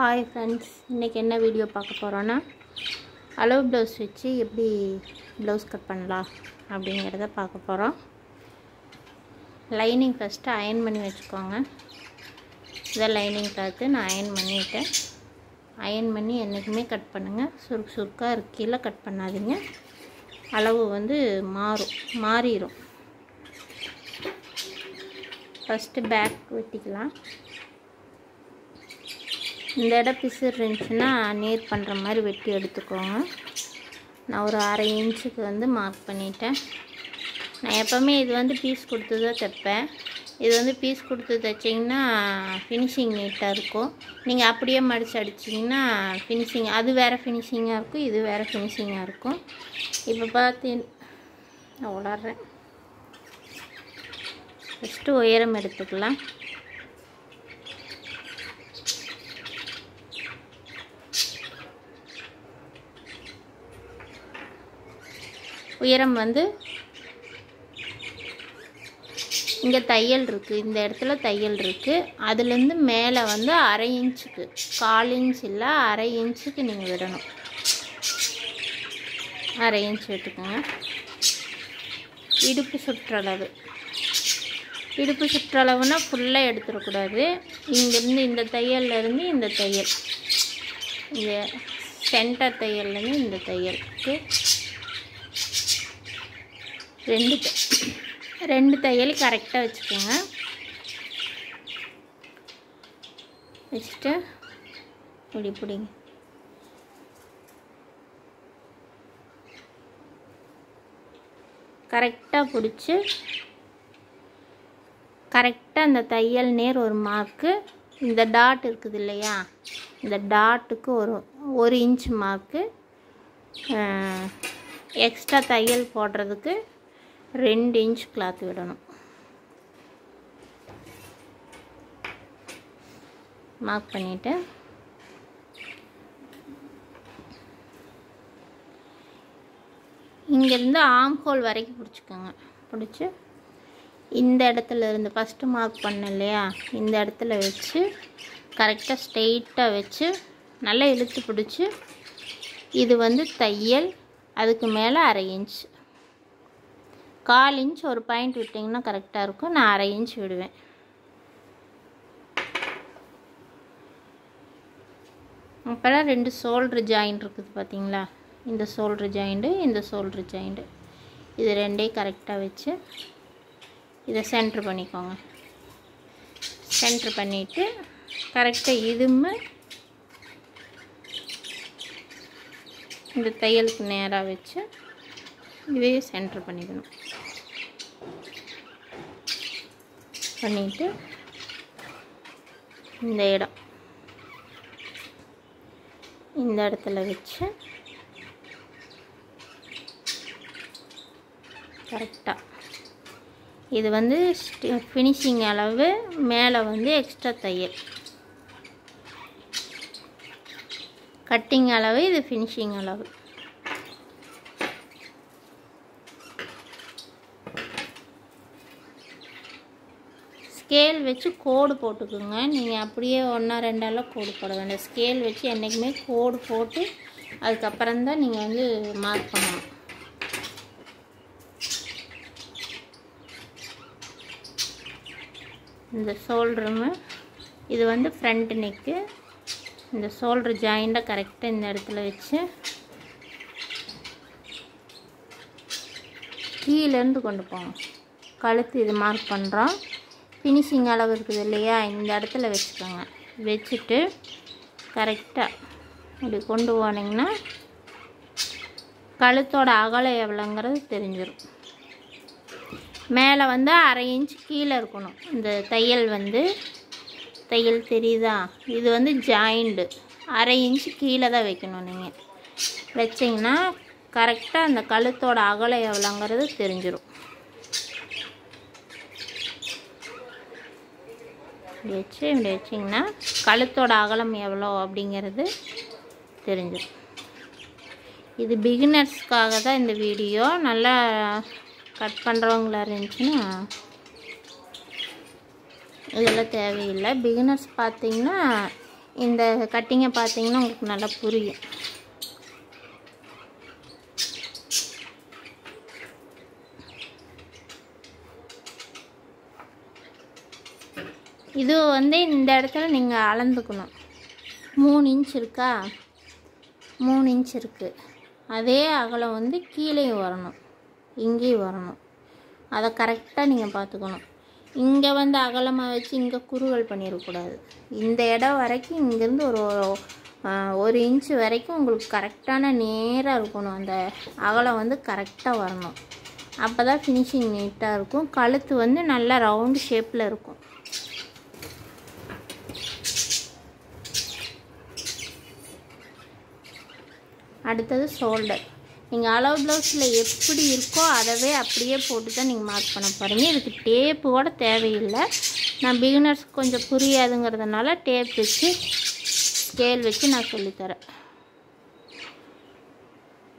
Hi friends இன்றைக்கி என்ன video பார்க்க போகிறோன்னா அளவு ப்ளவுஸ் வச்சு எப்படி ப்ளவுஸ் கட் பண்ணலாம் அப்படிங்கிறத பார்க்க போகிறோம் லைனிங் ஃபஸ்ட்டு அயன் பண்ணி வச்சுக்கோங்க. இதை லைனிங் கிளாத்து நான் அயன் பண்ணிவிட்டேன் அயன் பண்ணி என்றைக்குமே கட் பண்ணுங்கள் சுருக்கு சுருக்காக இருக்கீழே கட் பண்ணாதீங்க. அளவு வந்து மாறும் மாறிடும் ஃபஸ்ட்டு பேக் வெட்டிக்கலாம். இந்த இடம் பிசுறு இருந்துச்சுன்னா நேர் பண்ணுற மாதிரி வெட்டி எடுத்துக்கோங்க. நான் ஒரு அரை இன்ச்சுக்கு வந்து மார்க் பண்ணிட்டேன். நான் எப்போவுமே இது வந்து பீஸ் கொடுத்து தான் தைப்பேன். இது வந்து பீஸ் கொடுத்து தைச்சிங்கன்னா ஃபினிஷிங் நீட்டாக இருக்கும். நீங்கள் அப்படியே மடித்து அடிச்சிங்கன்னா ஃபினிஷிங் அது வேறு ஃபினிஷிங்காக இருக்கும் இது வேறு ஃபினிஷிங்காக இருக்கும். இப்போ பார்த்து நான் உளறேன். ஃபஸ்ட்டு உயரம் எடுத்துக்கலாம். உயரம் வந்து இங்கே தையல் இருக்குது இந்த இடத்துல தையல் இருக்குது அதுலேருந்து மேலே வந்து அரை இன்ச்சுக்கு கால் இன்ச் இல்லை அரை இன்ச்சுக்கு நீங்கள் விடணும். அரை இன்ச் விட்டுக்கோங்க. இடுப்பு சுற்றளவு இடுப்பு சுற்றளவுனா ஃபுல்லாக எடுத்துடக்கூடாது. இங்கேருந்து இந்த தையல்லேருந்து இந்த தையல். இந்த சென்டர் தையல்லேருந்து இந்த தையலுக்கு ரெண்டு ரெண்டு தையல் கரெக்டாக வச்சுக்கோங்க. வச்சுட்டு இப்படி பிடிங்க. கரெக்டாக பிடிச்சி கரெக்டாக அந்த தையல் நேர் ஒரு மார்க்கு இந்த டாட் இருக்குது இல்லையா? இந்த டாட்டுக்கு ஒரு ஒரு இன்ச் மார்க்கு எக்ஸ்ட்ரா தையல் போடுறதுக்கு ரெண்டு இன்ச் கிளாத் விடணும். மார்க் பண்ணிவிட்டு இங்கேருந்து ஆம் ஹோல் வரைக்கும் பிடிச்சிக்கோங்க. பிடிச்சி இந்த இடத்துல இருந்து ஃபஸ்ட்டு மார்க் பண்ண இல்லையா? இந்த இடத்துல வச்சு கரெக்டாக ஸ்ட்ரெயிட்டாக வச்சு நல்லா இழுத்து பிடிச்சி இது வந்து தையல் அதுக்கு மேலே அரை இன்ச் கால் இன்ச் ஒரு பாயிண்ட் விட்டிங்கன்னா கரெக்டாக இருக்கும். நான் அரை இன்ச் விடுவேன். அப்போல்லாம் ரெண்டு சோல்ட்ரு ஜாயிண்ட் இருக்குது பார்த்தீங்களா இந்த சோல்ட்ரு ஜாயிண்ட்டு இந்த சோல்ட்ரு ஜாயிண்ட்டு இது ரெண்டையும் கரெக்டாக வச்சு இதை சென்ட்ரு பண்ணிக்கோங்க. சென்ட்ரு பண்ணிவிட்டு கரெக்டாக இதுமே இந்த தையலுக்கு நேராக வச்சு இதையே சென்டர் பண்ணிக்கணும். பண்ணிவிட்டு இந்த இடம். இந்த இடத்துல வச்சு கரெக்டாக இது வந்து ஃபினிஷிங் அளவு மேலே வந்து எக்ஸ்ட்ரா தையல். கட்டிங் அளவு இது ஃபினிஷிங் அளவு. ஸ்கேல் வச்சு கோடு போட்டுக்குங்க. நீங்கள் அப்படியே ஒன்றா ரெண்டாலாம் கோடு போட வேண்டாம். ஸ்கேல் வச்சு என்றைக்குமே கோடு போட்டு அதுக்கப்புறம் தான் நீங்கள் வந்து மார்க் பண்ணணும் இந்த ஷோல்டருங்க இது வந்து ஃப்ரண்ட் நெக்கு இந்த ஷோல்டர் ஜாயிண்டாக கரெக்டாக இந்த இடத்துல வச்சு கீழேருந்து கொண்டு போங்க. கழுத்து இது மார்க் பண்ணுறோம் ஃபினிஷிங் அளவு இருக்குது இல்லையா? இந்த இடத்துல வச்சுக்கோங்க. வச்சுட்டு கரெக்டாக இப்படி கொண்டு போனீங்கன்னா கழுத்தோட அகலம் எவ்வளோங்கிறது தெரிஞ்சிடும் மேலே வந்து அரை இன்ச் கீழே இருக்கணும். இந்த தையல் வந்து தையல் தெரியுதா? இது வந்து ஜாயிண்ட்டு அரை இன்ச் கீழே தான் வைக்கணும் நீங்கள் வச்சிங்கன்னா கரெக்டாக அந்த கழுத்தோட அகலம் எவ்வளோங்கிறது தெரிஞ்சிடும் இப்படி வச்சு இப்படி வச்சிங்கன்னா கழுத்தோட அகலம் எவ்வளோ அப்படிங்கிறது தெரிஞ்சிடும். இது பிகினர்ஸ்க்காக தான் இந்த வீடியோ. நல்லா கட் பண்ணுறவங்களா இருந்துச்சுன்னா இதெல்லாம் தேவையில்லை. பிகினர்ஸ் பார்த்தீங்கன்னா இந்த கட்டிங்கை பார்த்தீங்கன்னா உங்களுக்கு நல்லா புரியும். இது வந்து இந்த இடத்துல நீங்கள் அளந்துக்கணும். மூணு இன்ச் இருக்கா? மூணு இன்ச் இருக்குது அதே அகலம் வந்து கீழே வரணும். இங்கேயும் வரணும். அதை கரெக்டாக நீங்கள் பார்த்துக்கணும். இங்கே வந்து அகலமாக வச்சு இங்கே குறுகல் பண்ணிடக்கூடாது இந்த இடம் வரைக்கும் இங்கேருந்து ஒரு ஒரு இன்ச்சு வரைக்கும் உங்களுக்கு கரெக்டான நேராக இருக்கணும். அந்த அகலம் வந்து கரெக்டாக வரணும். அப்போ தான் ஃபினிஷிங் நீட்டாக இருக்கும். கழுத்து வந்து நல்லா ரவுண்டு ஷேப்பில் இருக்கும். அடுத்தது ஷோல்டர். நீங்கள் அளவு ப்ளவுஸில் எப்படி இருக்கோ அதவே அப்படியே போட்டு தான் நீங்கள் மார்க் பண்ண போகிறீங்க இதுக்கு டேப்பு கூட தேவையில்லை. நான் பிகினர்ஸ் கொஞ்சம் புரியாதுங்கிறதுனால டேப் வச்சு ஸ்கேல் வச்சு நான் சொல்லித்தரேன்.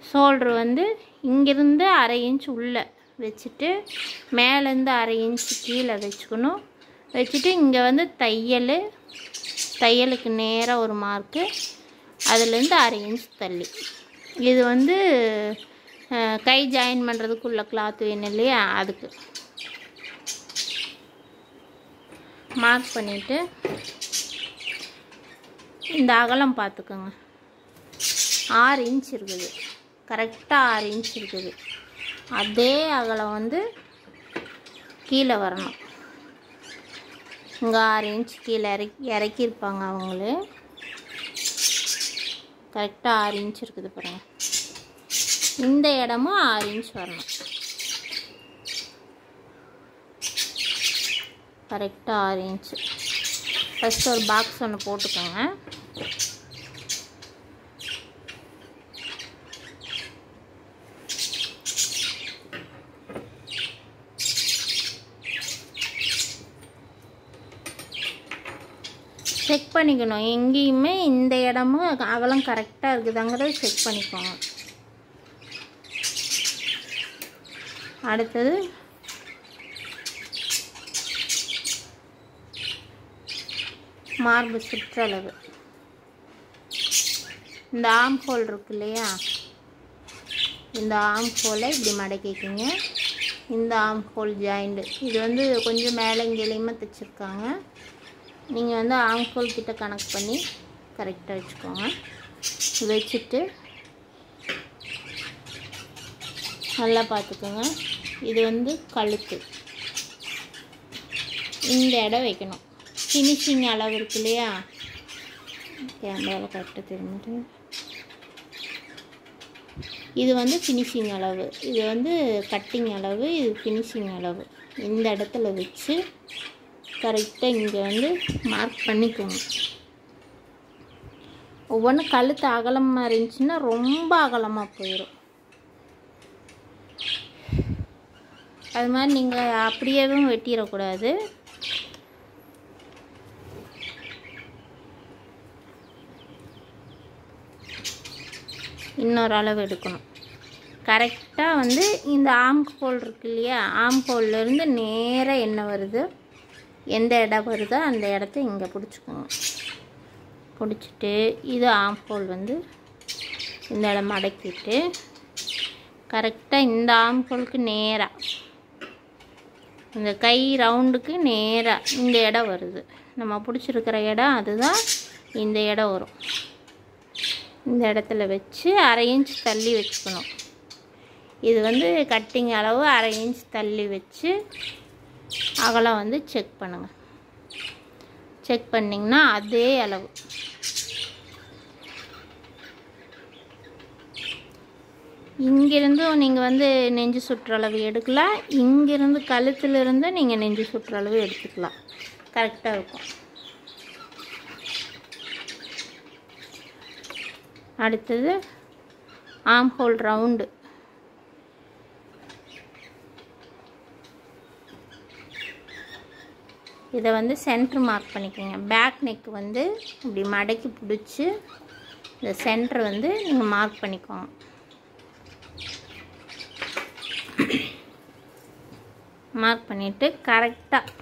ஷோல்ட்ரு வந்து இங்கேருந்து அரை இன்ச் உள்ளே வச்சுட்டு மேலேருந்து அரை இன்ச் கீழே வச்சுக்கணும். வச்சுட்டு இங்கே வந்து தையல் தையலுக்கு நேராக ஒரு மார்க்கு அதுலேருந்து அரை இன்ச் தள்ளி. இது வந்து கை ஜாயின் பண்ணுறதுக்குள்ள கிளாத் வேணும் இல்லையா? அதுக்கு. மார்க் பண்ணிவிட்டு இந்த அகலம் பார்த்துக்கோங்க. ஆறு இன்ச் இருக்குது. கரெக்டாக ஆறு இன்ச் இருக்குது. அதே அகலம் வந்து கீழே வரணும். இங்கே ஆறு இன்ச் கீழே இறக்கி இறக்கியிருப்பாங்க அவங்களே. கரெக்டாக ஆறு இன்ச் இருக்குது பாருங்கள் இந்த இடமும் ஆறு இன்ச் வரணும். கரெக்டாக ஆறு இன்ச்சு ஃபஸ்ட்டு ஒரு பாக்ஸ் ஒன்று போட்டுக்கோங்க செக் பண்ணிக்கணும். எங்கேயுமே இந்த இடமும் அவலம் கரெக்டாக இருக்குதாங்கிறத செக் பண்ணிக்கோங்க. அடுத்தது மார்பு சுற்றளவு. இந்த ஆம் ஹோல் இருக்கு இல்லையா? இந்த ஆம் ஹோலை இப்படி மடக்கிக்கிங்க இந்த ஆம் ஹோல் ஜாயிண்ட்டு இது வந்து கொஞ்சம் மேலே இங்கேலையுமே தைச்சிருக்காங்க. நீங்கள் வந்து ஆம் கிட்ட கணக்கு பண்ணி கரெக்டாக வச்சுக்கோங்க. வச்சுட்டு நல்லா பார்த்துக்கோங்க. இது வந்து கழுத்து. இந்த இடம் வைக்கணும். ஃபினிஷிங் அளவு இருக்கு இல்லையா? கேமராவில் கரெக்டாக தெரிஞ்சுட்டு இது வந்து ஃபினிஷிங் அளவு. இது வந்து கட்டிங் அளவு இது ஃபினிஷிங் அளவு. இந்த இடத்துல வச்சு கரெக்டாக இங்கே வந்து மார்க் பண்ணிக்கோங்க. ஒவ்வொன்றும் கழுத்து அகலமாக இருந்துச்சுன்னா ரொம்ப அகலமாக போயிடும் அது மாதிரி நீங்கள் அப்படியேவும் வெட்டிடக்கூடாது. இன்னொரு அளவு எடுக்கணும். கரெக்டாக வந்து இந்த ஆம்கோல் இருக்கு இல்லையா? ஆம்கோல்லேருந்து நேராக என்ன வருது. எந்த இடம் வருதோ அந்த இடத்த இங்கே பிடிச்சிக்கோங்க. பிடிச்சிட்டு இது ஆம் ஹோல் வந்து இந்த இடம் மடக்கிட்டு கரெக்டாக இந்த ஆம் ஹோலுக்கு நேராக இந்த கை ரவுண்டுக்கு நேராக இந்த இடம் வருது. நம்ம பிடிச்சிருக்கிற இடம் அதுதான் இந்த இடம் வரும். இந்த இடத்துல வச்சு அரை இன்ச் தள்ளி வச்சுக்கணும். இது வந்து கட்டிங் அளவு அரை இன்ச் தள்ளி வச்சு அகலம் வந்து செக் பண்ணுங்கள் செக் பண்ணிங்கன்னா அதே அளவு. இங்கிருந்தும் நீங்கள் வந்து நெஞ்சு சுற்றளவு எடுக்கலாம் இங்கிருந்து கழுத்துலேருந்து நீங்கள் நெஞ்சு சுற்றளவு எடுத்துக்கலாம். கரெக்டாக இருக்கும். அடுத்தது ஆம் ஹோல் ரவுண்டு இதை வந்து சென்ட்ரு மார்க் பண்ணிக்கோங்க. பேக் நெக் வந்து இப்படி மடக்கி பிடிச்சி இந்த சென்டர் வந்து நீங்கள் மார்க் பண்ணிக்கோங்க. மார்க் பண்ணிவிட்டு கரெக்டாக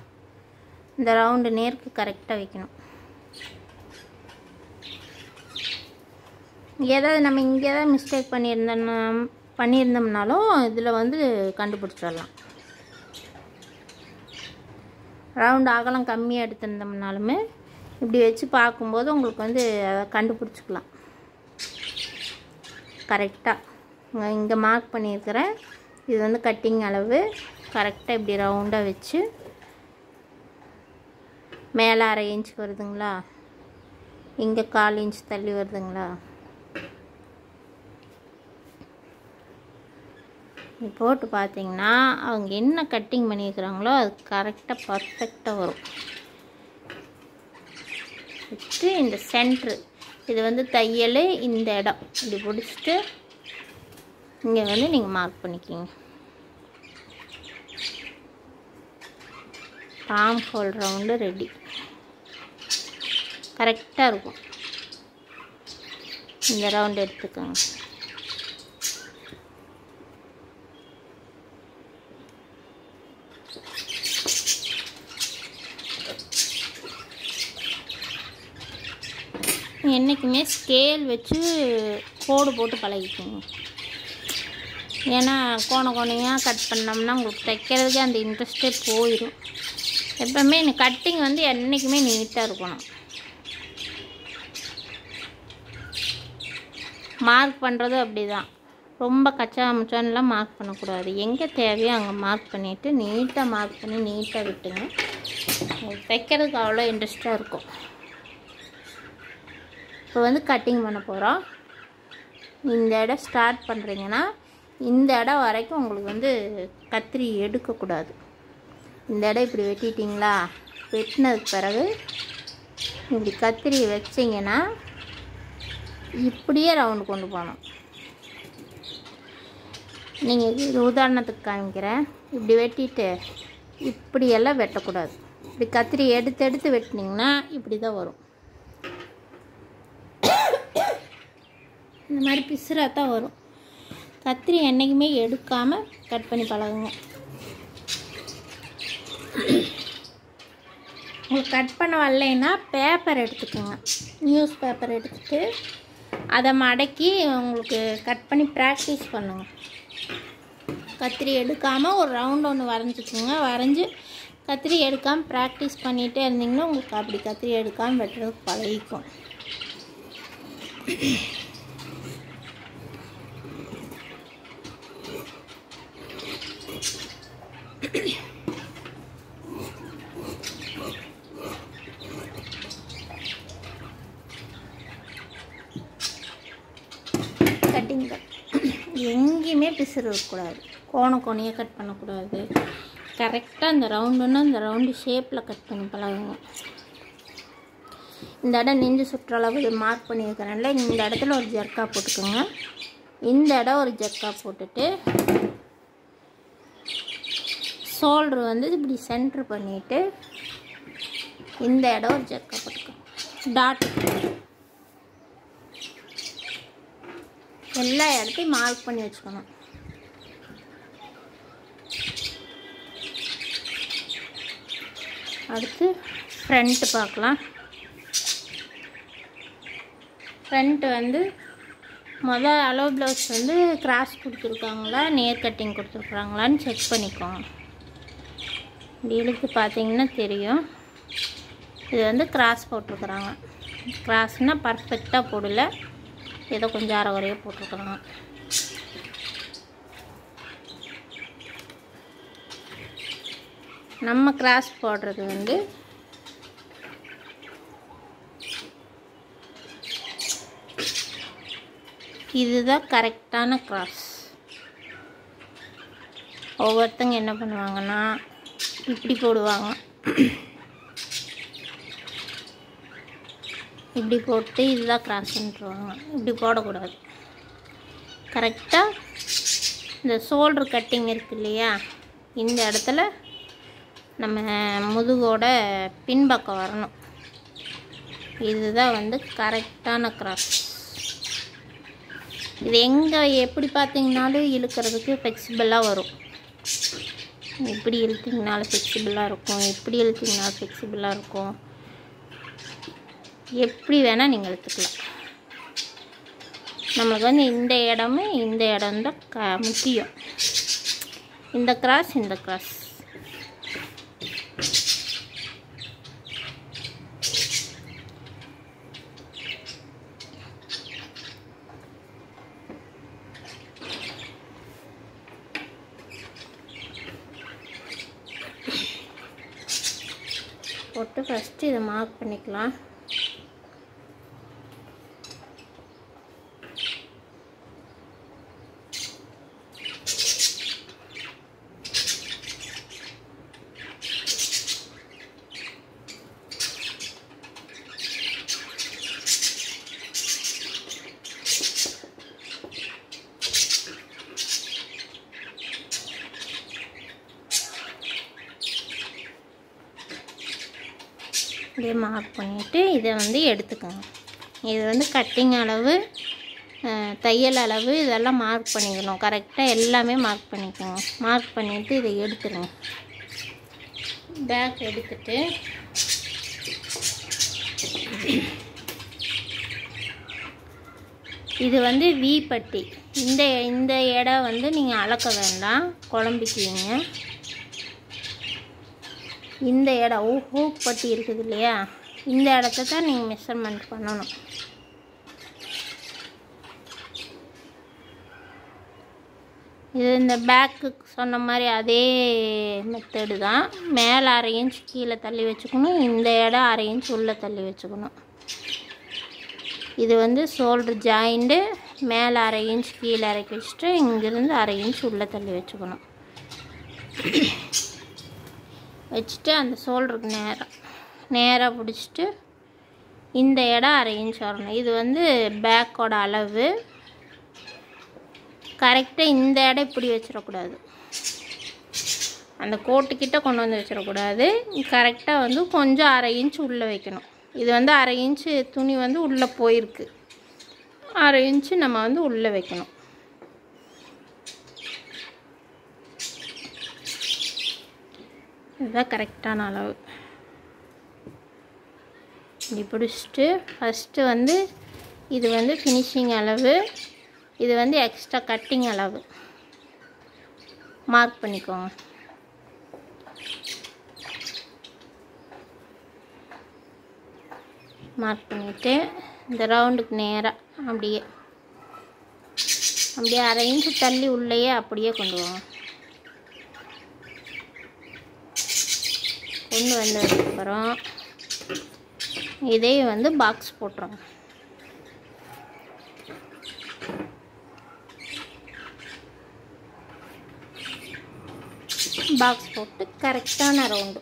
இந்த ரவுண்டு நேருக்கு கரெக்டாக வைக்கணும். ஏதாவது நம்ம இங்கே ஏதாவது மிஸ்டேக் பண்ணியிருந்தோம்னா பண்ணியிருந்தோம்னாலும் இதில் வந்து கண்டுபிடிச்சிடலாம். ரவுண்ட் அகலம் கம்மியாக எடுத்திருந்தோம்னாலுமே இப்படி வச்சு பார்க்கும்போது உங்களுக்கு வந்து அதை கண்டுபிடிச்சிக்கலாம் கரெக்டாக இங்கே மார்க் பண்ணியிருக்கிறேன். இது வந்து கட்டிங் அளவு. கரெக்டாக இப்படி ரவுண்டாக வச்சு மேலே அரை இன்ச் வருதுங்களா? இங்கே கால் இன்ச் தள்ளி வருதுங்களா? போட்டு பார்த்தீங்கன்னா அவங்க என்ன கட்டிங் பண்ணியிருக்கிறாங்களோ அது கரெக்டாக பர்ஃபெக்டாக வரும். வச்சு இந்த சென்ட்ரு இது வந்து தையல் இந்த இடம். இப்படி பிடிச்சிட்டு இங்கே வந்து நீங்கள் மார்க் பண்ணிக்கிங்க. பாம் ஹோல் ரவுண்டு ரெடி கரெக்டாக இருக்கும். இந்த ரவுண்டு எடுத்துக்கோங்க. என்றைக்குமே ஸ்கேல் வச்சு கோடு போட்டு பழகிக்கோங்க. ஏன்னா கோண கோணையாக கட் பண்ணோம்னா உங்களுக்கு தைக்கிறதுக்கே அந்த இன்ட்ரெஸ்ட்டே போயிடும் எப்போவுமே இந்த கட்டிங் வந்து என்றைக்குமே நீட்டாக இருக்கணும். மார்க் பண்ணுறதும் அப்படி தான் ரொம்ப கச்சா முச்சான்லாம் மார்க் பண்ணக்கூடாது. எங்கே தேவையோ அங்கே மார்க் பண்ணிவிட்டு நீட்டாக மார்க் பண்ணி நீட்டாக விட்டுங்க. தைக்கிறதுக்கு அவ்வளோ இன்ட்ரெஸ்ட்டாக இருக்கும். இப்போ வந்து கட்டிங் பண்ண போகிறோம் இந்த இடம் ஸ்டார்ட் பண்ணுறீங்கன்னா இந்த இடம் வரைக்கும் உங்களுக்கு வந்து கத்திரி எடுக்கக்கூடாது. இந்த இடம் இப்படி வெட்டிட்டிங்களா? வெட்டினதுக்கு பிறகு இப்படி கத்திரி வச்சிங்கன்னா இப்படியே ரவுண்டு கொண்டு போகணும். நீங்கள் இது உதாரணத்துக்கு காமிக்கிறேன். இப்படி வெட்டிட்டு இப்படியெல்லாம் வெட்டக்கூடாது. இப்படி கத்திரி எடுத்து எடுத்து வெட்டினீங்கன்னா இப்படி தான் வரும். இந்த மாதிரி பிசுறாக தான் வரும். கத்திரி என்றைக்குமே எடுக்காமல் கட் பண்ணி பழகுங்க. உங்களுக்கு கட் பண்ண வரலைன்னா பேப்பர் எடுத்துக்கோங்க. நியூஸ் பேப்பர் எடுத்துட்டு அதை மடக்கி உங்களுக்கு கட் பண்ணி ப்ராக்டிஸ் பண்ணுங்க. கத்திரி எடுக்காமல் ஒரு ரவுண்ட் ஒன்று வரைஞ்சிக்கோங்க. வரைஞ்சி கத்திரி எடுக்காமல் ப்ராக்டிஸ் பண்ணிகிட்டே இருந்தீங்கன்னா உங்களுக்கு அப்படி கத்திரி எடுக்காமல் வெட்டுறதுக்கு பழகிக்கும். கட்டிங் எங்கேயுமே பிசுறு இருக்கக்கூடாது. கோண கோணையாக கட் பண்ணக்கூடாது. கரெக்டாக இந்த ரவுண்டுன்னா அந்த ரவுண்டு ஷேப்பில் கட் பண்ணி பழகுங்க. இந்த இடம் நெஞ்சு சுற்றளவு மார்க் பண்ணியிருக்கிறேன்ல இந்த இடத்துல ஒரு ஜர்க்கா போட்டுக்கோங்க. இந்த இடம் ஒரு ஜர்க்கா போட்டுட்டு ஷோல்ட்ரு வந்து இப்படி சென்ட்ரு பண்ணிவிட்டு இந்த இடம் ஒரு ஜெக்கப் போட்டுக்கோங்க டாட் எல்லா இடத்தையும் மார்க் பண்ணி வச்சுக்கணும். அடுத்து ஃப்ரண்ட்டு பார்க்கலாம். ஃப்ரண்ட்டு வந்து மொதல் அலோ ப்ளவுஸ் வந்து கிராஸ் கொடுத்துருக்காங்களா? நேர் கட்டிங் கொடுத்துருக்குறாங்களான்னு செக் பண்ணிக்கோங்க. இழுத்து பார்த்தீங்கன்னா தெரியும். இது வந்து கிராஸ் போட்டிருக்குறாங்க. கிராஸ்னால் பர்ஃபெக்டாக போடல. ஏதோ கொஞ்சம் அரை வரைய போட்டிருக்குறாங்க. நம்ம கிராஸ் போடுறது வந்து இதுதான் கரெக்டான கிராஸ் ஒவ்வொருத்தங்க என்ன பண்ணுவாங்கன்னா இப்படி போடுவாங்க. இப்படி போட்டு இதுதான் கிராஸ்ன்ட்டுருவாங்க இப்படி போடக்கூடாது. கரெக்டாக இந்த ஷோல்டர் கட்டிங் இருக்கு இல்லையா இந்த இடத்துல நம்ம முதுகோட பின்பக்கம் வரணும். இதுதான் வந்து கரெக்டான கிராஸ் இது எங்கே எப்படி பார்த்தீங்கனாலும் இழுக்கிறதுக்கு ஃப்ளெக்சிபிளாக வரும். எப்படி இழுத்திங்கனால ஃப்ளெக்சிபிளாக இருக்கும்? எப்படி இழுத்திங்கனால ஃப்ளெக்சிபிளாக இருக்கும்? எப்படி வேணால் நீங்கள் இழுத்துக்கலாம் நம்மளுக்கு வந்து இந்த இடமும் இந்த இடம் தான் க முக்கியம். இந்த கிராஸ் இந்த கிராஸ் போட்டு ஃபஸ்ட்டு இதை மார்க் பண்ணிக்கலாம். இதே மார்க் பண்ணிவிட்டு இதை வந்து எடுத்துக்கோங்க. இது வந்து கட்டிங் அளவு தையல் அளவு இதெல்லாம் மார்க் பண்ணிக்கணும் கரெக்டாக எல்லாமே மார்க் பண்ணிக்கோங்க. மார்க் பண்ணிவிட்டு இதை எடுத்துருங்க. பேக் எடுத்துட்டு இது வந்து வி பட்டி. இந்த இந்த இடம் வந்து நீங்கள் அளக்க வேண்டாம். குழம்பிக்குவீங்க இந்த இடம் ஹூக் பட்டி இருக்குது இல்லையா? இந்த இடத்த தான் நீங்கள் மெஷர்மெண்ட் பண்ணணும். இது இந்த பேக்குக்கு சொன்ன மாதிரி அதே மெத்தடு தான். மேலே அரை இன்ச் கீழே தள்ளி வச்சுக்கணும். இந்த இடம் அரை இன்ச் உள்ளே தள்ளி வச்சுக்கணும். இது வந்து ஷோல்டர் ஜாயிண்ட்டு மேலே அரை இன்ச் கீழே இறக்கி வச்சுட்டு இங்கேருந்து அரை இன்ச் உள்ளே தள்ளி வச்சுக்கணும். வச்சுட்டு அந்த ஷோல்டருக்கு நேராக நேராக பிடிச்சிட்டு இந்த இடம் அரை இன்ச் வரணும் இது வந்து பேக்கோட அளவு. கரெக்டாக இந்த இடம் இப்படி வச்சிடக்கூடாது. அந்த கோட்டுக்கிட்ட கொண்டு வந்து வச்சிடக்கூடாது. கரெக்டாக வந்து கொஞ்சம் அரை இன்ச் உள்ளே வைக்கணும். இது வந்து அரை இன்ச்சு துணி வந்து உள்ளே போயிருக்கு. அரை இன்ச்சு நம்ம வந்து உள்ளே வைக்கணும். இதுதான் கரெக்டான அளவு. இப்படி பிடிச்சிட்டு ஃபஸ்ட்டு வந்து இது வந்து ஃபினிஷிங் அளவு. இது வந்து எக்ஸ்ட்ரா கட்டிங் அளவு. மார்க் பண்ணிக்கோங்க. மார்க் பண்ணிவிட்டு இந்த ரவுண்டுக்கு நேராக அப்படியே அப்படியே அரை இன்ச்சு தள்ளி உள்ளேயே அப்படியே கொண்டு வாங்க கொண்டு வந்ததுக்கப்புறம் இதையும் வந்து பாக்ஸ் போட்டுருங்க. பாக்ஸ் போட்டு கரெக்டான ரவுண்டு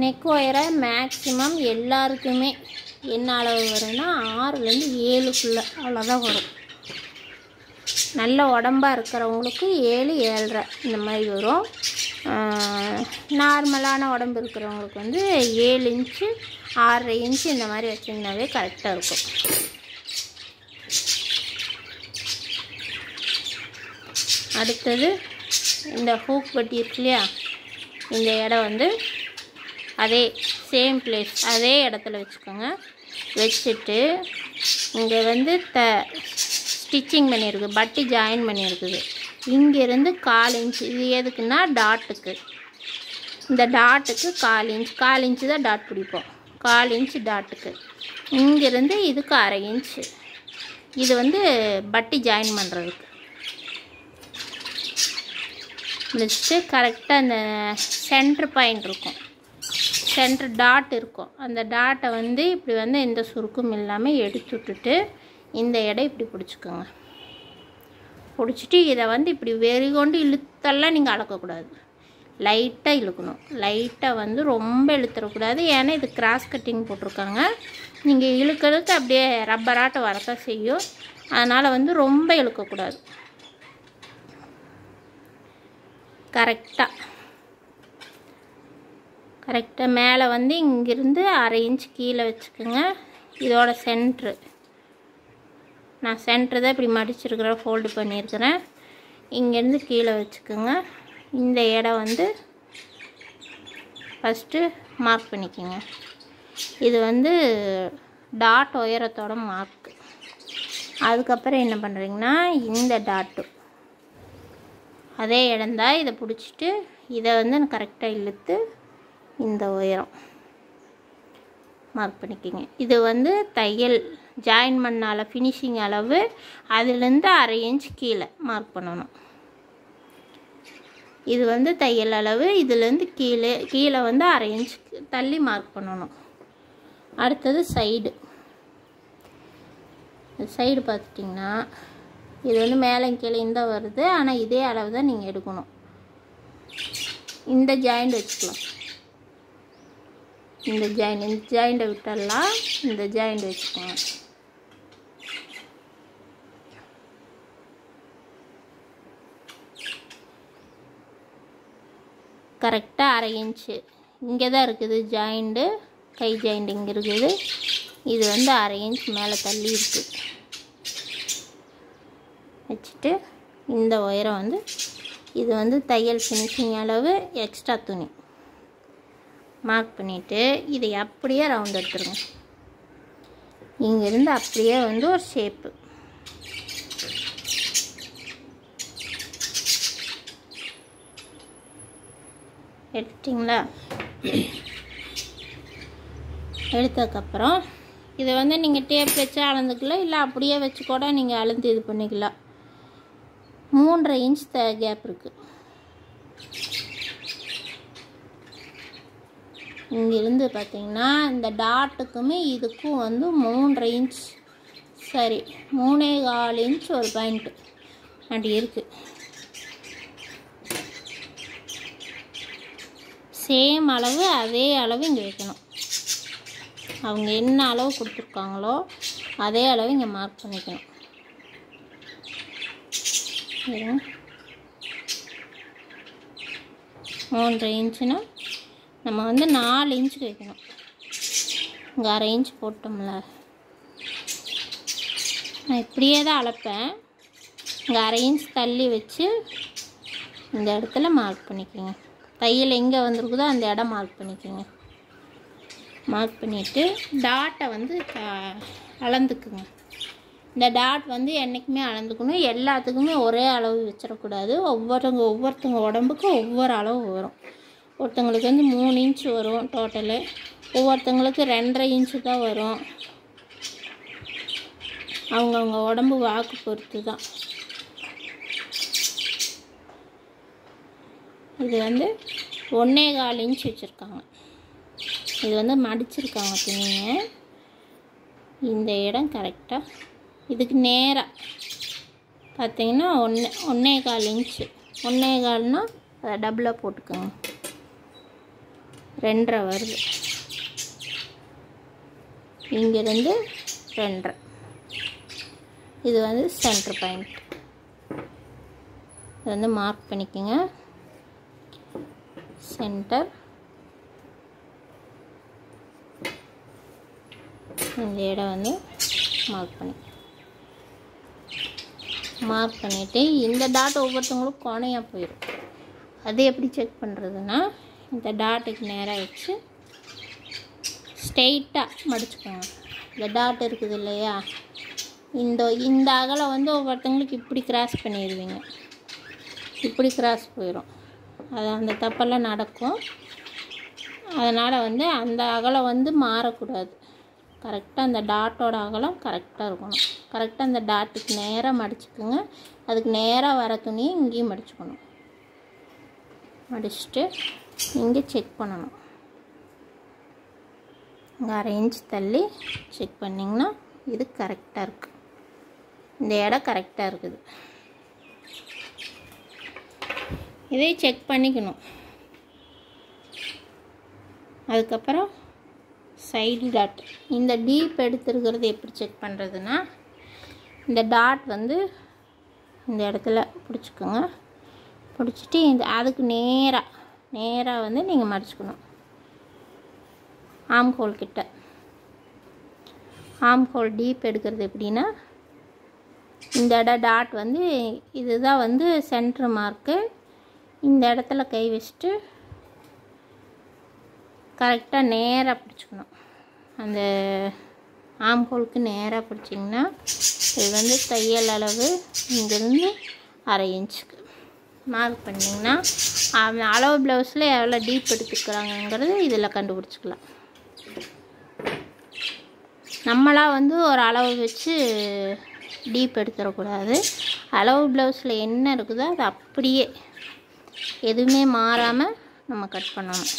நெக் ஒயரை மேக்ஸிமம் எல்லாருக்குமே என்ன அளவு வரும்னா ஆறுலேருந்து ஏழுக்குள்ளே அவ்வளோதான் வரும். நல்ல உடம்பாக இருக்கிறவங்களுக்கு ஏழு ஏழரை இந்த மாதிரி வரும். நார்மலான உடம்பு இருக்கிறவங்களுக்கு வந்து ஏழு இன்ச்சு ஆறரை இன்ச்சு இந்த மாதிரி வச்சிங்கனாவே கரெக்டாக இருக்கும். அடுத்தது இந்த ஹூக் பட்டி இருக்கு இல்லையா? இந்த இடம் வந்து அதே சேம் பிளேஸ் அதே இடத்துல வச்சுக்கோங்க. வச்சுட்டு இங்கே வந்து த ஸ்டிச்சிங் பண்ணியிருக்கு பட்டி ஜாயின் பண்ணியிருக்குது. இங்கேருந்து கால் இன்ச் இது எதுக்குன்னா டாட்டுக்கு இந்த டாட்டுக்கு கால் இன்ச் கால் இன்ச்சு தான் டாட் பிடிப்போம். கால் இன்ச் டாட்டுக்கு இங்கேருந்து இதுக்கு அரை இன்ச்சு இது வந்து பட்டி ஜாயின் பண்ணுறதுக்கு முடிச்சுட்டு கரெக்டாக அந்த சென்ட்ரு பாயிண்ட் இருக்கும். சென்ட்ரு டாட் இருக்கும். அந்த டாட்டை வந்து இப்படி வந்து எந்த சுருக்கும் இல்லாமல் எடுத்து விட்டுட்டு இந்த இடம் இப்படி பிடிச்சிக்கோங்க. பிடிச்சிட்டு இதை வந்து இப்படி வெறிகொண்டு இழுத்தெல்லாம் நீங்கள் அளக்கக்கூடாது லைட்டாக இழுக்கணும். லைட்டாக வந்து ரொம்ப இழுத்துறக்கூடாது. ஏன்னா இது கிராஸ் கட்டிங் போட்டிருக்காங்க. நீங்கள் இழுக்கிறதுக்கு அப்படியே ரப்பராட்டம் வரத்தான் செய்யும். அதனால் வந்து ரொம்ப இழுக்கக்கூடாது. கரெக்டாக கரெக்டாக மேலே வந்து இங்கிருந்து அரை இன்ச் கீழே வச்சுக்கோங்க. இதோட சென்ட்ரு நான் சென்ட்ரு தான் இப்படி மடிச்சிருக்கிறேன் ஃபோல்டு பண்ணியிருக்கிறேன். இங்கேருந்து கீழே வச்சுக்கோங்க. இந்த இடம் வந்து ஃபஸ்ட்டு மார்க் பண்ணிக்கோங்க. இது வந்து டாட் உயரத்தோட மார்க் அதுக்கப்புறம் என்ன பண்ணுறீங்கன்னா இந்த டாட்டு அதே இடந்தான் இதை பிடிச்சிட்டு இதை வந்து கரெக்டாக இழுத்து இந்த உயரம் மார்க் பண்ணிக்கிங்க. இது வந்து தையல். ஜாயின் பண்ணால ஃபினிஷிங் அளவு அதுலேருந்து அரை இன்ச் கீழே மார்க் பண்ணணும். இது வந்து தையல் அளவு இதுலேருந்து கீழே கீழே வந்து அரை இன்ச் தள்ளி மார்க் பண்ணணும். அடுத்தது சைடு சைடு பார்த்துட்டிங்கன்னா இது வந்து மேலே கீழே இந்த வருது ஆனால் இதே அளவு தான் நீங்கள் எடுக்கணும். இந்த ஜாயிண்ட் வச்சுக்கலாம். இந்த ஜாயின் இந்த ஜாயிண்டை விட்டுடலாம் இந்த ஜாயிண்ட் வச்சுக்கோங்க கரெக்டாக அரை இன்ச்சு இங்கே தான் இருக்குது ஜாயிண்ட்டு கை ஜாயிண்ட் இங்கே இருக்குது. இது வந்து அரை இன்ச் மேலே தள்ளி இருக்குது வச்சுட்டு இந்த உயரம் வந்து இது வந்து தையல் ஃபினிஷிங் அளவு எக்ஸ்ட்ரா துணி. மார்க் பண்ணிவிட்டு இதை அப்படியே ரவுண்ட் எடுத்துருங்க. இங்கேருந்து அப்படியே வந்து ஒரு ஷேப்பு எடுத்துட்டிங்களா எடுத்ததுக்கப்புறம் இதை வந்து நீங்கள் டேப் வச்சு அளந்துக்கலாம் இல்லை அப்படியே வச்சு கூட நீங்கள் அளந்து இது பண்ணிக்கலாம். மூன்றரை இன்ச் த கேப் இருக்குது இங்கேருந்து பார்த்தீங்கன்னா இந்த டாட்டுக்குமே இதுக்கும் வந்து மூன்றரை இன்ச் சரி மூணே கால் இன்ச் ஒரு பாயிண்ட்டு அப்படி இருக்குது சேம் அளவு அதே அளவு இங்கே வைக்கணும். அவங்க என்ன அளவு கொடுத்துருக்காங்களோ அதே அளவு இங்கே மார்க் பண்ணிக்கணும். மூன்றரை இன்ச்சுனா நம்ம வந்து நாலு இன்ச்சுக்கு வைக்கணும். இங்கே அரை இன்ச் போட்டோம்ல. நான் இப்படியே தான் அளப்பேன். இங்கே அரை இன்ச் தள்ளி வச்சு இந்த இடத்துல மார்க் பண்ணிக்கோங்க. தையல் எங்கே வந்திருக்குதோ அந்த இடம் மார்க் பண்ணிக்கோங்க. மார்க் பண்ணிவிட்டு டாட்டை வந்து க- அளந்துக்குங்க. இந்த டாட் வந்து என்றைக்குமே அளந்துக்கணும். எல்லாத்துக்குமே ஒரே அளவு வச்சிடக்கூடாது. ஒவ்வொருத்தவங்க ஒவ்வொருத்தவங்க உடம்புக்கு ஒவ்வொரு அளவு வரும். ஒருத்தவங்களுக்கு வந்து மூணு இன்ச் வரும் டோட்டலு ஒவ்வொருத்தவங்களுக்கு ரெண்டரை இன்ச்சு தான் வரும். அவங்கவுங்க உடம்பு வாக்கு பொறுத்து தான் இது வந்து ஒன்றே கால் இன்ச் வச்சுருக்காங்க. இது வந்து மடிச்சிருக்காங்க துணியை. இந்த இடம் கரெக்டாக இதுக்கு நேராக பார்த்தீங்கன்னா ஒன்று ஒன்றே கால் இன்ச்சு ஒன்றே கால்னால் அதை டபுளாக போட்டுக்கோங்க. ரெண்டரை வருது. இங்கேருந்து ரெண்டரை. இது வந்து சென்ட்ரு பாயிண்ட் இது வந்து மார்க் பண்ணிக்கோங்க. சென்டர் இந்த இடம் வந்து மார்க் பண்ணி. மார்க் பண்ணிவிட்டு இந்த டாட் ஒவ்வொருத்தவங்களும் கோணையாக போயிடும் அது எப்படி செக் பண்ணுறதுன்னா இந்த டாட்டுக்கு நேராக வச்சு ஸ்ட்ரெயிட்டாக மடிச்சுக்கோங்க. இந்த டாட் இருக்குது இல்லையா? இந்த இந்த அகலை வந்து ஒவ்வொருத்தவங்களுக்கு இப்படி கிராஸ் பண்ணிடுவீங்க. இப்படி கிராஸ் போயிடும் அது அந்த தப்பெல்லாம் நடக்கும். அதனால் வந்து அந்த அகலம் வந்து மாறக்கூடாது. கரெக்டாக அந்த டாட்டோட அகலம் கரெக்டாக இருக்கணும். கரெக்டாக அந்த டாட்டுக்கு நேராக மடிச்சுக்குங்க. அதுக்கு நேராக வர துணியை இங்கேயும் மடிச்சுக்கணும். மடிச்சுட்டு இங்கே செக் பண்ணணும். இங்கே அரை இன்ச் தள்ளி செக் பண்ணிங்கன்னா இது கரெக்டாக இருக்குது இந்த இடம் கரெக்டாக இருக்குது. இதை செக் பண்ணிக்கணும். அதுக்கப்புறம் சைடு டாட் இந்த டீப் எடுத்துருக்கிறது எப்படி செக் பண்ணுறதுன்னா இந்த டாட் வந்து இந்த இடத்துல பிடிச்சிக்கோங்க. பிடிச்சிட்டு இந்த அதுக்கு நேராக நேராக வந்து நீங்கள் மடிச்சுக்கணும் ஆம்ஹோல் கிட்ட. ஆம்ஹோல் டீப் எடுக்கிறது எப்படின்னா இந்த இடம் டாட் வந்து இதுதான் வந்து சென்ட்ரு மார்க்கு இந்த இடத்துல கை வச்சுட்டு கரெக்டாக நேராக பிடிச்சிக்கணும். அந்த ஆம்ஹோலுக்கு நேராக பிடிச்சிங்கன்னா இது வந்து தையல் அளவு இங்கேருந்து அரை இன்ச்சுக்கு. மார்க் பண்ணிங்கன்னா அந்த அளவு ப்ளவுஸில் எவ்வளோ டீப் எடுத்துக்கிறாங்கங்கிறது இதில் கண்டுபிடிச்சிக்கலாம். நம்மளாக வந்து ஒரு அளவு வச்சு டீப் எடுத்துடக்கூடாது. அளவு ப்ளவுஸில் என்ன இருக்குதோ அது அப்படியே எதுவுமே மாறாமல் நம்ம கட் பண்ணணும்.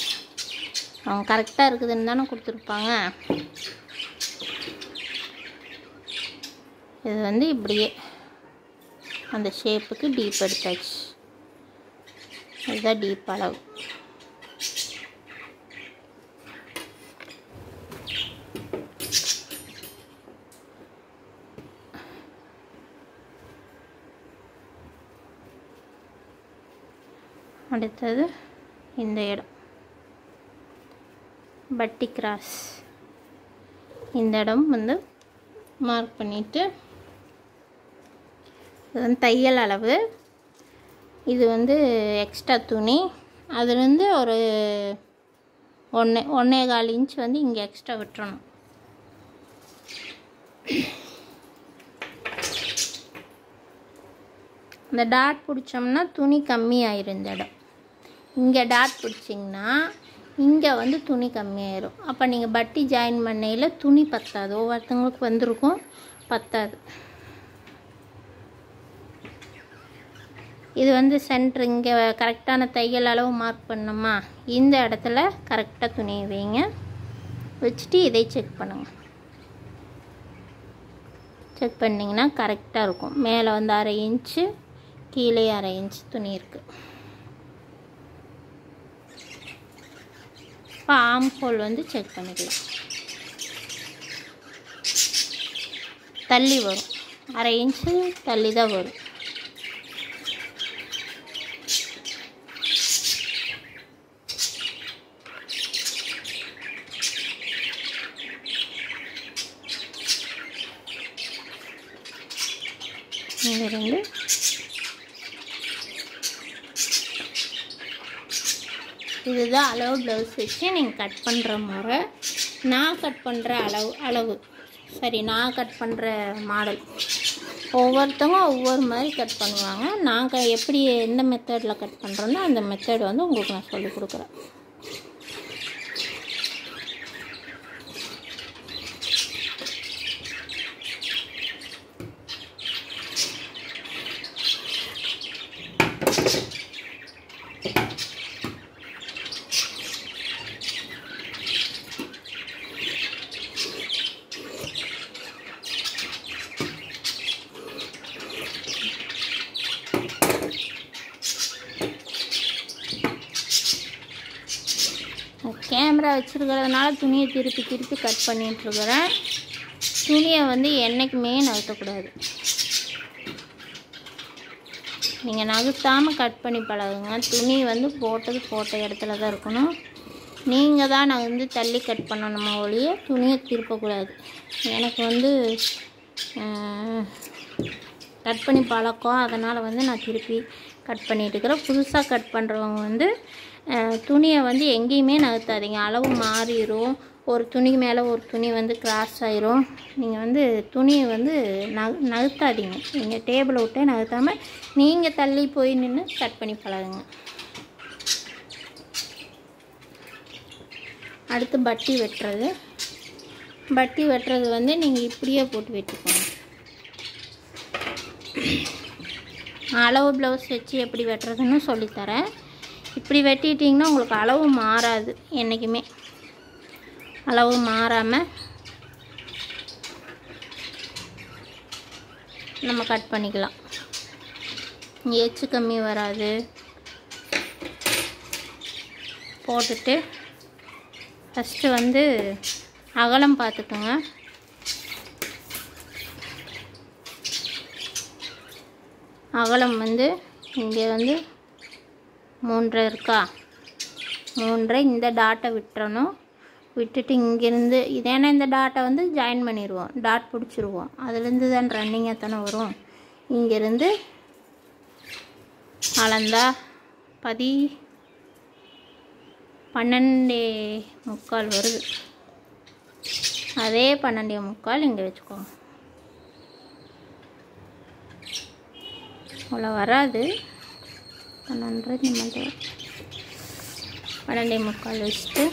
அவங்க கரெக்டாக இருக்குதுன்னு தானே கொடுத்துருப்பாங்க. இது வந்து இப்படியே அந்த ஷேப்புக்கு டீப் எடுத்தாச்சு. இதுதான் டீப் அளவு. அடுத்தது இந்த இடம். பட்டி கிராஸ். இந்த இடம் வந்து மார்க் பண்ணிவிட்டு இது வந்து தையல் அளவு. இது வந்து எக்ஸ்ட்ரா துணி. அதுலேருந்து ஒரு ஒன்று ஒன்றே கால் இன்ச் வந்து இங்கே எக்ஸ்ட்ரா விட்டுறணும். இந்த டாட் பிடிச்சோம்னா துணி கம்மியாயிரும் இந்த இடம். இங்கே டாட் பிடிச்சிங்கன்னா இங்கே வந்து துணி கம்மியாயிரும். அப்போ நீங்கள் பட்டி ஜாயின் பண்ணையில் துணி பத்தாது. ஒவ்வொருத்தவங்களுக்கு வந்திருக்கும் பத்தாது. இது வந்து சென்ட்ரு இங்கே கரெக்டான தையல் அளவு மார்க் பண்ணோமா? இந்த இடத்துல கரெக்டாக துணியை வைங்க. வச்சுட்டு இதை செக் பண்ணுங்கள் செக் பண்ணிங்கன்னா கரெக்டாக இருக்கும். மேலே வந்து அரை இன்ச்சு கீழே அரை இன்ச் துணி இருக்குது இப்போ ஆம் ஹோல் வந்து செக் பண்ணிக்கலாம் தள்ளி வரும் அரை இன்ச்சு தள்ளி தான் வரும் இங்க ரெண்டு இதுதான் அளவு ப்ளவுஸ் வச்சு நீங்கள் கட் பண்ணுற முறை நான் கட் பண்ணுற அளவு அளவு. சரி நான் கட் பண்ணுற மாடல் ஒவ்வொருத்தவங்க ஒவ்வொரு மாதிரி கட் பண்ணுவாங்க. நாங்கள் எப்படி எந்த மெத்தடில் கட் பண்ணுறோன்னா அந்த மெத்தட் வந்து உங்களுக்கு நான் சொல்லிக் கொடுக்குறேன். கேமரா வச்சுருக்கிறதுனால துணியை திருப்பி திருப்பி கட் பண்ணிகிட்ருக்குறேன் துணியை வந்து என்றைக்குமே நகர்த்தக்கூடாது. நீங்கள் நகர்த்தாமல் கட் பண்ணி பழகுங்க. துணி வந்து போட்டது போட்ட இடத்துல தான் இருக்கணும். நீங்கள் தான் நான் வந்து தள்ளி கட் பண்ணணுமா ஒழிய துணியை திருப்பக்கூடாது. எனக்கு வந்து கட் பண்ணி பழக்கம். அதனால் வந்து நான் திருப்பி கட் பண்ணிகிட்டு இருக்கிறேன் புதுசாக கட் பண்ணுறவங்க வந்து துணியை வந்து எங்கேயுமே நகர்த்தாதீங்க. அளவு மாறிடும் ஒரு துணி மேலே ஒரு துணி வந்து கிராஸ் ஆயிரும். நீங்கள் வந்து துணியை வந்து நக நகர்த்தாதீங்க. நீங்கள் டேபிளை விட்டே நகர்த்தாமல் நீங்கள் தள்ளி போய் நின்று கட் பண்ணி பழகுங்க. அடுத்து பட்டி வெட்டுறது. பட்டி வெட்டுறது வந்து நீங்கள் இப்படியே போட்டு வெட்டிக்கோங்க. அளவு ப்ளவுஸ் வச்சு எப்படி வெட்டுறதுன்னு சொல்லித்தரேன். இப்படி வெட்டிட்டிங்கன்னா உங்களுக்கு அளவு மாறாது என்றைக்குமே அளவு மாறாமல் நம்ம கட் பண்ணிக்கலாம். எச்சு கம்மி வராது. போட்டுட்டு ஃபஸ்ட்டு வந்து அகலம் பார்த்துக்கோங்க. அகலம் வந்து இங்கே வந்து மூன்றரை இருக்கா? மூன்றை இந்த டாட்டை விட்டுறணும். விட்டுட்டு இங்கேருந்து இதேனா இந்த டாட்டை வந்து ஜாயின் பண்ணிடுவோம் டாட் பிடிச்சிருவோம். அதுலேருந்து தான் ரன்னிங் தானே வரும்? இங்கேருந்து அளந்தா பதி பன்னெண்டே முக்கால் வருது. அதே பன்னெண்டே முக்கால் இங்கே வச்சுக்கோங்க அவ்வளோ வராது. பன்னெண்டு நிமிடம் பன்னெண்டே முக்கால் வச்சுட்டு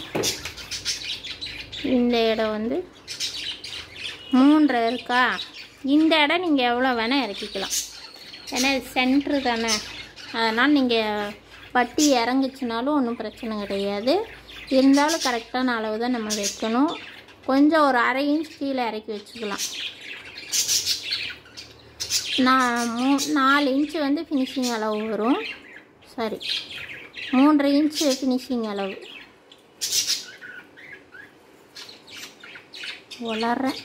இந்த இடம் வந்து மூன்றரை இருக்கா? இந்த இடம் நீங்கள் எவ்வளோ வேணால் இறக்கிக்கலாம். ஏன்னா இது சென்ட்ரு தானே. அதனால் நீங்கள் பட்டி இறங்குச்சுனாலும் ஒன்றும் பிரச்சனை கிடையாது. இருந்தாலும் கரெக்டான அளவு தான் நம்ம வைக்கணும். கொஞ்சம் ஒரு அரை இன்ச் கீழே இறக்கி வச்சுக்கலாம். நான் மூ நாலு இன்ச்சு வந்து ஃபினிஷிங் அளவு வரும். சாரி. மூன்றரை இன்ச்சு ஃபினிஷிங் அளவு. வளர்றேன்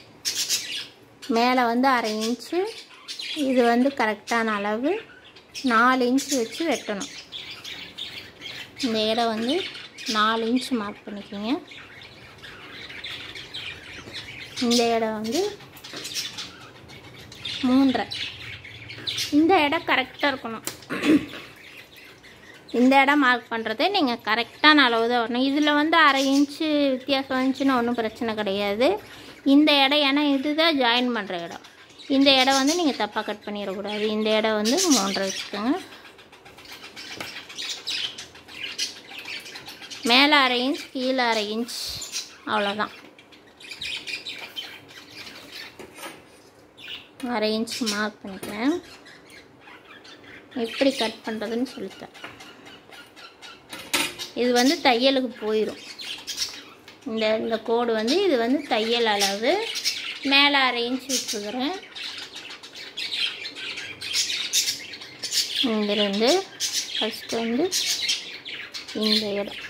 மேலே வந்து அரை இன்ச்சு இது வந்து கரெக்டான அளவு. நாலு இன்ச்சு வச்சு வெட்டணும். இந்த இடம் வந்து நாலு இன்ச்சு மார்க் பண்ணிக்கோங்க. இந்த இடம் வந்து மூன்றரை. இந்த இடம் கரெக்டாக இருக்கணும். இந்த இடம் மார்க் பண்ணுறது நீங்கள் கரெக்டான அளவு தான் வரணும். இதில் வந்து அரை இன்ச்சு வித்தியாசம் வந்துச்சுன்னா ஒன்றும் பிரச்சனை கிடையாது. இந்த இடம் ஏன்னா இதுதான் ஜாயின் பண்ணுற இடம். இந்த இடம் வந்து நீங்கள் தப்பாக கட் பண்ணிடக்கூடாது. இந்த இடம் வந்து மூன்றரை வச்சுக்கோங்க. மேலே அரை இன்ச் கீழே அரை இன்ச் அவ்வளோதான் அரை இன்ச் மார்க் பண்ணிக்கிறேன். எப்படி கட் பண்ணுறதுன்னு சொல்லித்தரேன். இது வந்து தையலுக்கு போயிடும் இந்த இந்த கோடு வந்து இது வந்து தையல் அளவு. மேலே அரை இன்ச் விட்டுக்கிறேன் இங்கிருந்து ஃபஸ்ட்டு வந்து இந்த இடம்.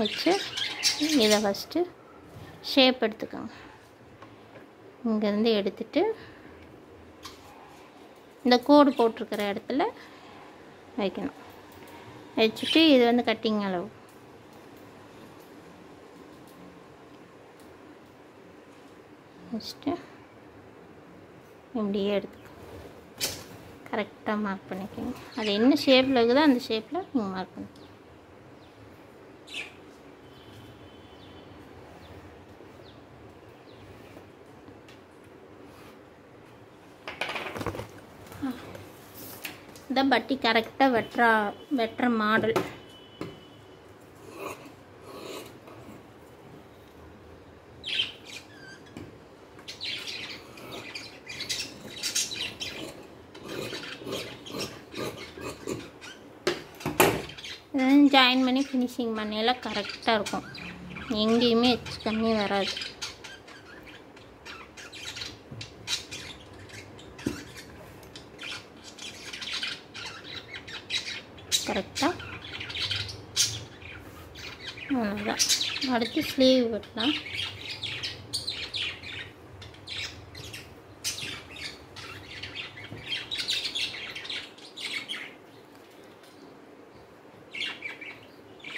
வச்சு இதை ஃபஸ்ட்டு ஷேப் எடுத்துக்கோங்க. இங்கேருந்து எடுத்துட்டு இந்த கோடு போட்டிருக்கிற இடத்துல வைக்கணும். வச்சுட்டு இது வந்து கட்டிங் அளவு. வச்சுட்டு இப்படியே எடுத்துக்கோ. கரெக்டாக மார்க் பண்ணிக்கோங்க. அது என்ன ஷேப்பில் இருக்குதோ அந்த ஷேப்பில் நீங்கள் மார்க் பண்ணிக்கோங்க. இதான் பட்டி கரெக்டாக வெட்டுறா வெட்டுற மாடல் ஜாயின் பண்ணி ஃபினிஷிங் பண்ணையில் கரெக்டாக இருக்கும். எங்கேயுமே எச்சு கம்மி வராது. கரெக்டாக அவ்வளோதான் அடுத்து ஸ்லீவ் வெட்டலாம்.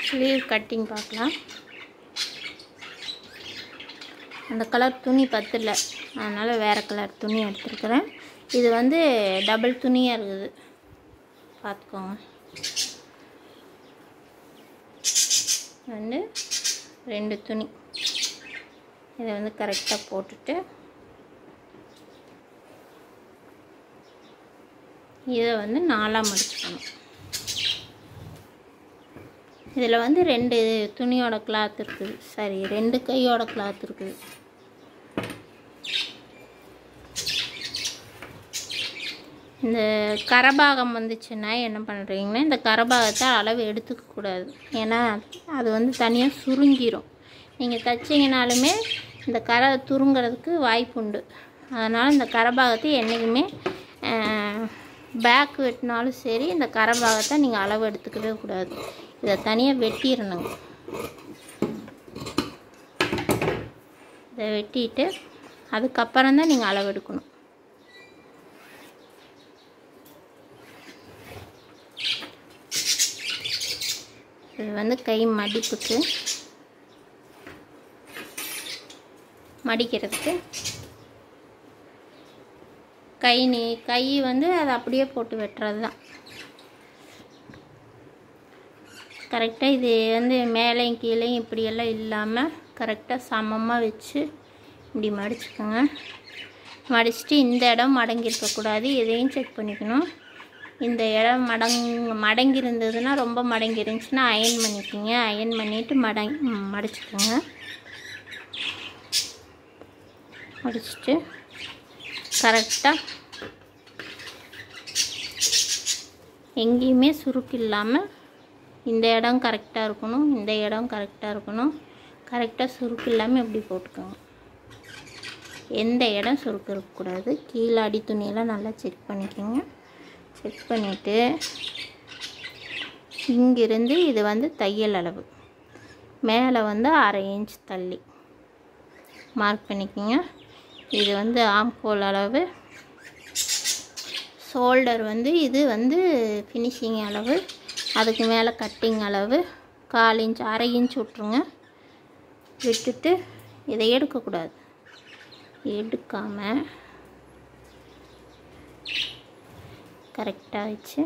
ஸ்லீவ் கட்டிங் பார்க்கலாம். அந்த கலர் துணி பத்தல. அதனால் வேறு கலர் துணி எடுத்துருக்குறேன். இது வந்து டபுள் துணியாக இருக்குது. பார்த்துக்கோங்க. வந்து ரெண்டு துணி. இதை வந்து கரெக்டாக போட்டுட்டு இதை வந்து நாலாக மடிச்சுக்கணும். இதில் வந்து ரெண்டு துணியோட கிளாத் இருக்குது. சரி ரெண்டு கையோட கிளாத் இருக்குது. இந்த கரபாகம் வந்துச்சுன்னா என்ன பண்ணுறீங்கன்னா இந்த கரபாகத்தை அளவு எடுத்துக்கக்கூடாது ஏன்னா அது வந்து தனியாக சுருங்கிரும். நீங்கள் தைச்சிங்கனாலுமே இந்த கரை துருங்கிறதுக்கு வாய்ப்பு உண்டு. அதனால் இந்த கரபாகத்தை என்றைக்குமே பேக் வெட்டினாலும் சரி இந்த கரபாகத்தை நீங்கள் அளவு எடுத்துக்கவே கூடாது. இதை தனியாக வெட்டிடணுங்க இதை வெட்டிட்டு அதுக்கப்புறம் தான் நீங்கள் அளவு எடுக்கணும். இது வந்து கை மடிப்புக்கு மடிக்கிறதுக்கு கை நீ கை வந்து அதை அப்படியே போட்டு வெட்டுறது தான். கரெக்டாக இது வந்து மேலேயும் கீழேயும் இப்படியெல்லாம் இல்லாமல் கரெக்டாக சமமாக வச்சு இப்படி மடிச்சுக்கோங்க. மடிச்சுட்டு இந்த இடம் மடங்கி இருக்கக்கூடாது இதையும் செக் பண்ணிக்கணும். இந்த இடம் மடங் மடங்கி இருந்ததுன்னா ரொம்ப மடங்கி இருந்துச்சுன்னா அயன் பண்ணிக்கோங்க. அயன் பண்ணிவிட்டு மடங் மடிச்சுக்கோங்க. மடிச்சுட்டு கரெக்டாக எங்கேயுமே சுருக்கு இல்லாமல் இந்த இடம் கரெக்டாக இருக்கணும் இந்த இடம் கரெக்டாக இருக்கணும். கரெக்டாக சுருக்கு இல்லாமல் எப்படி போட்டுக்கோங்க? எந்த இடம் சுருக்கு இருக்கக்கூடாது? கீழே அடி துணியெல்லாம் நல்லா செக் பண்ணிக்கோங்க. செக் பண்ணிவிட்டு இங்கிருந்து இது வந்து தையல் அளவு. மேலே வந்து அரை இன்ச் தள்ளி. மார்க் பண்ணிக்கோங்க. இது வந்து ஆம்கோல் அளவு. ஷோல்டர் வந்து இது வந்து ஃபினிஷிங் அளவு. அதுக்கு மேலே கட்டிங் அளவு. கால் இன்ச் அரை இன்ச் விட்ருங்க விட்டுட்டு இதை எடுக்கக்கூடாது. எடுக்காமல் கரெக்டாக வச்சு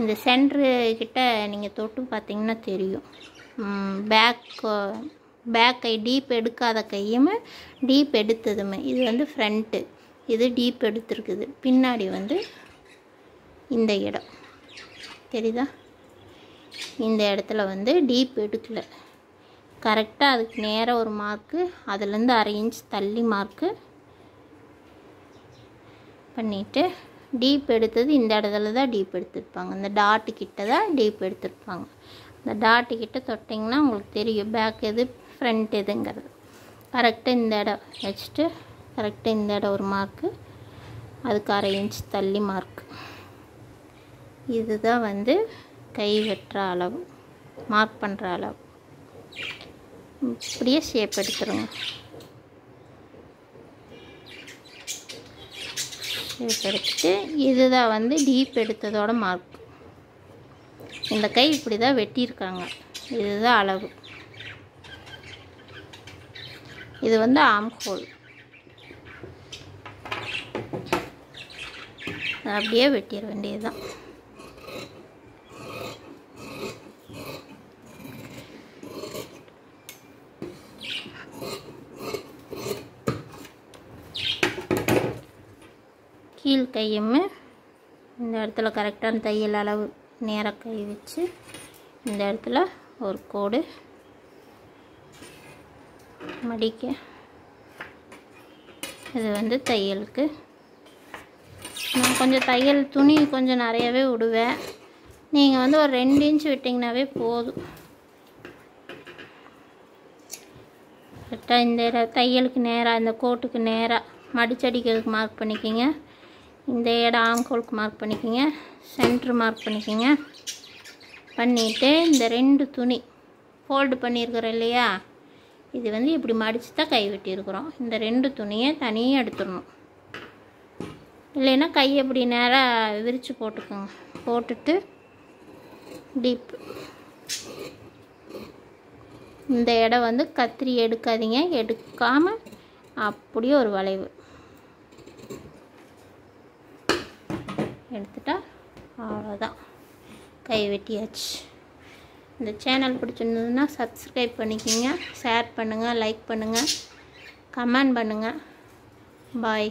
இந்த சென்ட்ரு கிட்ட நீங்கள் தொட்டு பார்த்தீங்கன்னா தெரியும். பேக் பேக் கை டீப் எடுக்காத கையுமே டீப் எடுத்ததுமே. இது வந்து ஃப்ரண்ட்டு இது டீப் எடுத்துருக்குது. பின்னாடி வந்து இந்த இடம். தெரியுதா? இந்த இடத்துல வந்து டீப் எடுக்கலை. கரெக்டாக அதுக்கு நேராக ஒரு மார்க்கு அதுலேருந்து அரை இன்ச் தள்ளி மார்க்கு பண்ணிவிட்டு டீப் எடுத்தது இந்த இடத்துல தான் டீப் எடுத்திருப்பாங்க. இந்த டாட்டு கிட்ட தான் டீப் எடுத்திருப்பாங்க. இந்த டாட்டு கிட்ட தொட்டிங்கன்னா உங்களுக்கு தெரியும். பேக் எது ஃப்ரண்ட் எதுங்கிறது. கரெக்டாக இந்த இடம் வச்சுட்டு கரெக்டாக இந்த இடம் ஒரு மார்க்கு அதுக்கு அரை இன்ச் தள்ளி மார்க்கு இதுதான் வந்து கை வெட்டுற அளவு மார்க் பண்ணுற அளவு. இப்படியே ஷேப் எடுத்துருங்க. ஷேப் இதுதான் வந்து டீப் எடுத்ததோட மார்க் இந்த கை இப்படி தான் வெட்டியிருக்காங்க. இதுதான் அளவு. இது வந்து ஆம் ஹோல் அப்படியே வெட்டிட வேண்டியதுதான். கீழ் கையும் இந்த இடத்துல கரெக்டான தையல் அளவு நேராக கை வச்சு இந்த இடத்துல ஒரு கோடு மடிக்க. இது வந்து தையலுக்கு. நான் கொஞ்சம் தையல் துணி கொஞ்சம் நிறையவே விடுவேன். நீங்கள் வந்து ஒரு ரெண்டு இன்ச் விட்டிங்கனாவே போதும். கரெக்டாக இந்த இட- தையலுக்கு நேராக இந்த கோட்டுக்கு நேராக மடிச்சடிக்கிறதுக்கு மார்க் பண்ணிக்கிங்க. இந்த இடம் ஆங்கோலுக்கு மார்க் பண்ணிக்கிங்க. சென்ட்ரு மார்க் பண்ணிக்கிங்க. பண்ணிவிட்டு இந்த ரெண்டு துணி ஃபோல்டு பண்ணியிருக்கிறோம் இல்லையா? இது வந்து இப்படி மடித்து தான் கை வெட்டியிருக்கிறோம். இந்த ரெண்டு துணியை தனியாக எடுத்துடணும். இல்லைன்னா கை எப்படி நேராக விரித்து போட்டுக்கோங்க. போட்டுட்டு டீப் இந்த இடம் வந்து கத்திரி எடுக்காதீங்க. எடுக்காமல் அப்படியே ஒரு வளைவு. எடுத்துட்டா அவ்வளோதான். கை வெட்டியாச்சு. இந்த சேனல் பிடிச்சிருந்ததுன்னா சப்ஸ்கிரைப் பண்ணிக்கோங்க ஷேர் பண்ணுங்கள் லைக் பண்ணுங்கள் கமெண்ட் பண்ணுங்கள் பாய்